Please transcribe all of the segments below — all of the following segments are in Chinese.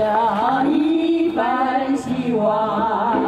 下一份希望，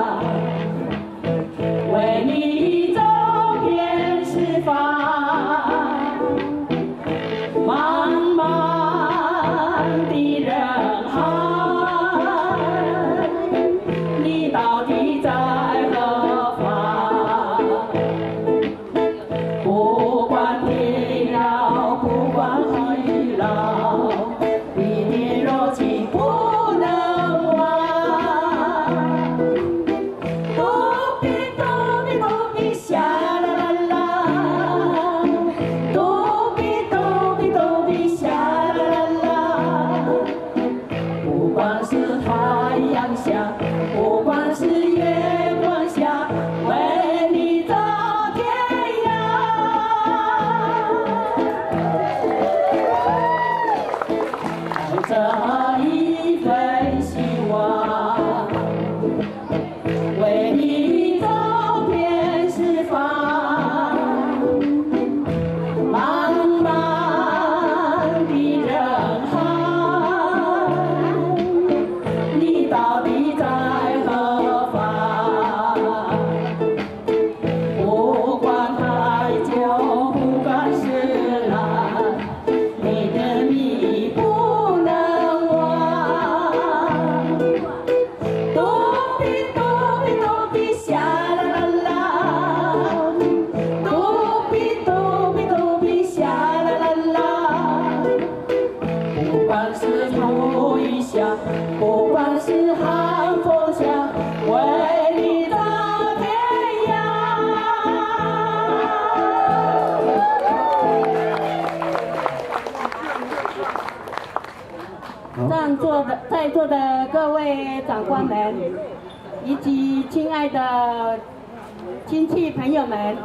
座的在座的各位长官们，以及亲爱的亲戚朋友们，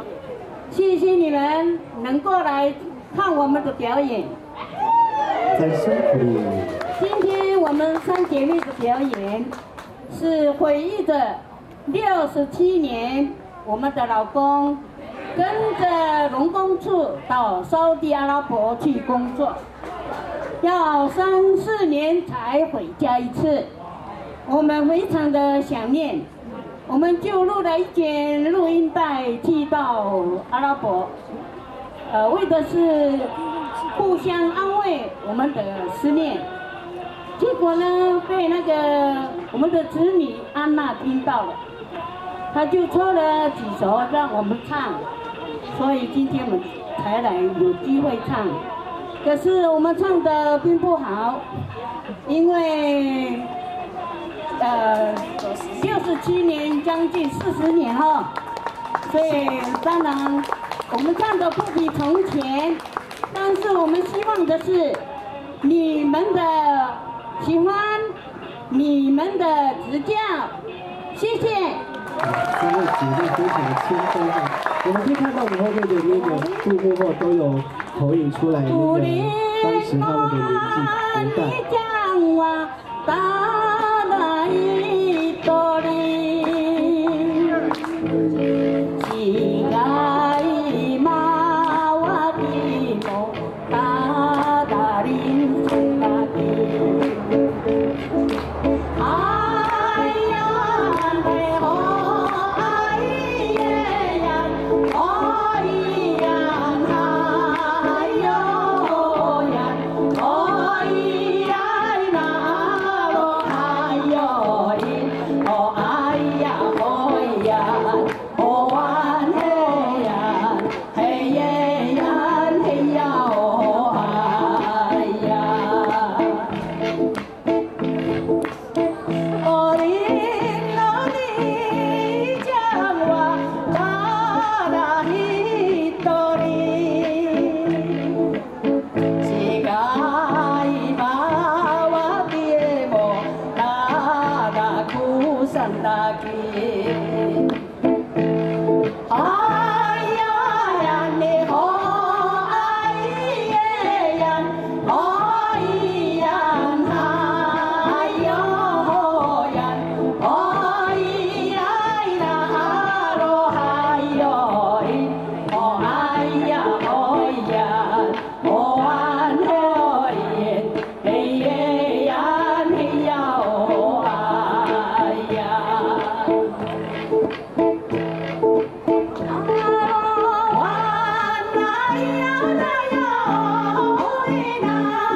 谢谢你们能够来看我们的表演。今天我们三姐妹的表演是回忆着六十七年我们的老公跟着农工处到沙地阿拉伯去工作，要三四年才回家一次，我们非常的想念，我们就录了一卷录音带寄到阿拉伯，呃，为的是互相安慰我们的思念。结果呢，被那个我们的子女安娜听到了，她就抽了几首让我们唱，所以今天我们才来有机会唱。可是我们唱的并不好，因为呃六十七年将近四十年哈，所以当然我们唱的不比从前，但是我们希望的是你们的。喜欢你们的指教，谢谢。三位姐妹非常的谦卑哈，我们可以看到你后面的那个幕幕后都有投影出来那个当时他们的年纪年代。哦咿呀那罗哈。night.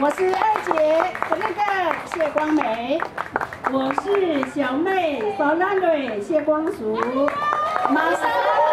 我是二姐那个谢光梅，我是小妹 f a r n a 谢光淑，马上。